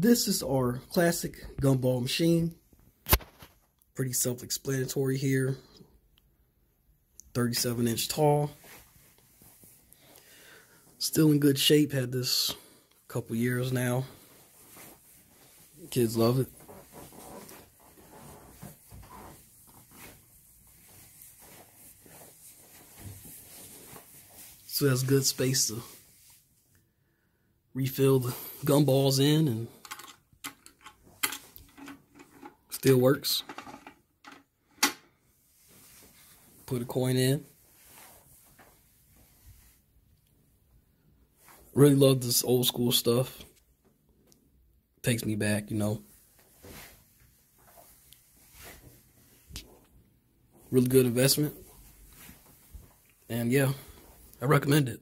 This is our classic gumball machine. Pretty self-explanatory here. 37 inch tall. Still in good shape. Had this a couple years now. Kids love it. So it has good space to refill the gumballs in and still works. Put a coin in. Really love this old school stuff. Takes me back, you know. Really good investment. And yeah. I recommend it.